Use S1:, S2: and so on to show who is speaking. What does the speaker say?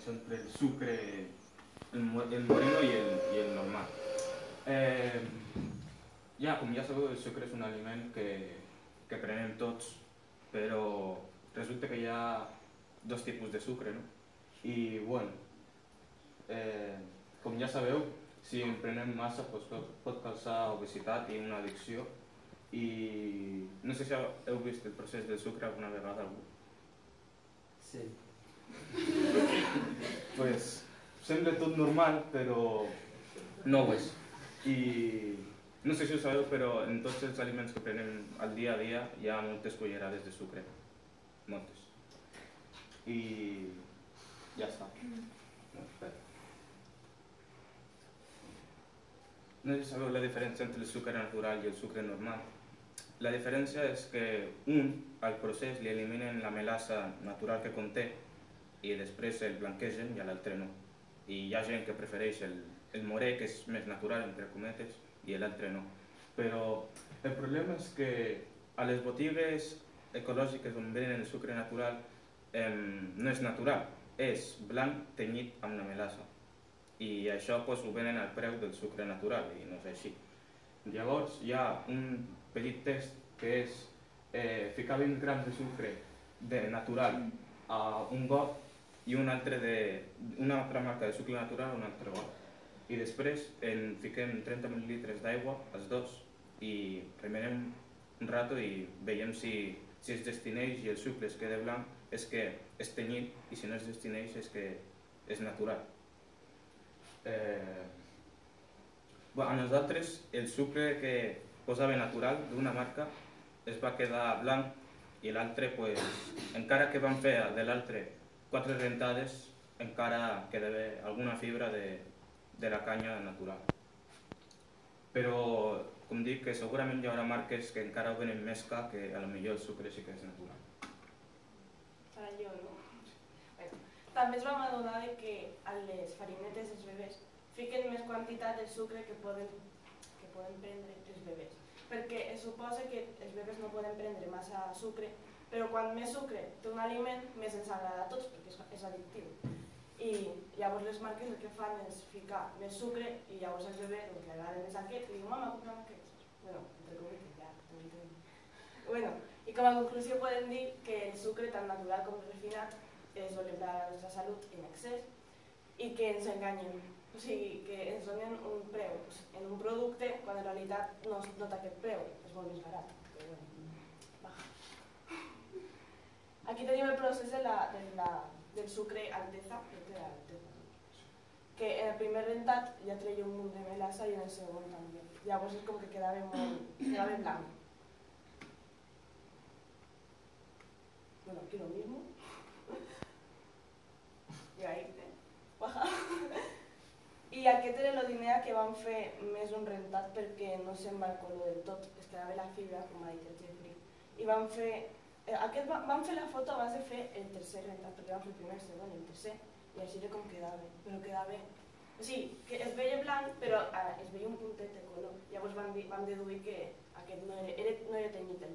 S1: diferència entre el sucre, el, el moreno i el, i el normal. Eh, ja, com ja sabeu, el sucre és un aliment que, que prenem tots, però resulta que hi ha dos tipus de sucre, no? I, bueno, eh, com ja sabeu, si en prenem massa doncs, pot causar obesitat i una addicció i no sé si heu vist el procés del sucre alguna vegada algú.
S2: Sí.
S1: Sembla tot normal, però no ho és. I no sé si ho sabeu, però en tots els aliments que prenem al dia a dia hi ha moltes cullerades de sucre. Moltes. I ja està. No, no sé si sabeu la diferència entre el sucre natural i el sucre normal. La diferència és que un, al procés, li eliminen la melassa natural que conté i després el blanquegen i l'altre no. I hi ha gent que prefereix el, el morè, que és més natural, entre cometes, i l'altre no. Però el problema és que a les botigues ecològiques on venen el sucre natural eh, no és natural, és blanc tenyit amb la melassa. I això pues, ho venen al preu del sucre natural i no és així. Llavors hi ha un petit test que és eh, ficar 20 grams de sucre de natural a un got i un altre de, una altra marca de sucre natural un altre got. I després en fiquem 30 mil·litres d'aigua, els dos, i remenem un rato i veiem si, si es destineix i el sucre es queda blanc, és que és tenyit, i si no es destineix és que és natural. Eh, bueno, a nosaltres el sucre que posava natural d'una marca es va quedar blanc i l'altre, pues, encara que van fer de l'altre quatre rentades, encara quedava alguna fibra de, de la canya natural. Però, com dic, que segurament hi haurà marques que encara venen més car que a lo millor el sucre sí que és natural.
S3: Ara jo, no? Bueno, també es vam adonar que a les farinetes dels bebès fiquen més quantitat de sucre que poden, que poden prendre els bebès perquè es suposa que els bebès no poden prendre massa sucre, però quan més sucre té un aliment, més ens agrada a tots, perquè és, és addictiu. I llavors les marques el que fan és ficar més sucre i llavors el bebè el que agrada més aquest i diu, mama, compra'm aquest. Bueno, entre comites, ja, Bueno, i com a conclusió podem dir que el sucre tant natural com refinat és dolent per a la nostra salut en excés i que ens enganyen o sigui, que ens donen un preu en un producte quan en realitat no es nota aquest preu, és molt més barat. Però bueno, baja. Aquí tenim el procés de la, de la, del sucre alteza, que en el primer rentat ja treia un munt de melassa i en el segon també. Llavors és com que quedava molt, quedava. Bueno, aquí lo mismo. Y ahí, ¿eh? baja. I aquest era l'Odinea que vam fer més un rentat perquè no se'n va el color del tot, es quedava la fibra, com ha dit el Jeffrey. I vam fer, eh, aquest, vam fer la foto abans de fer el tercer rentat, perquè vam fer el primer, el segon i el tercer, i així era com quedava, però quedava... O sigui, que es veia blanc, però eh, es veia un puntet de color. Llavors vam, vam deduir que aquest no era, era, no era tenyit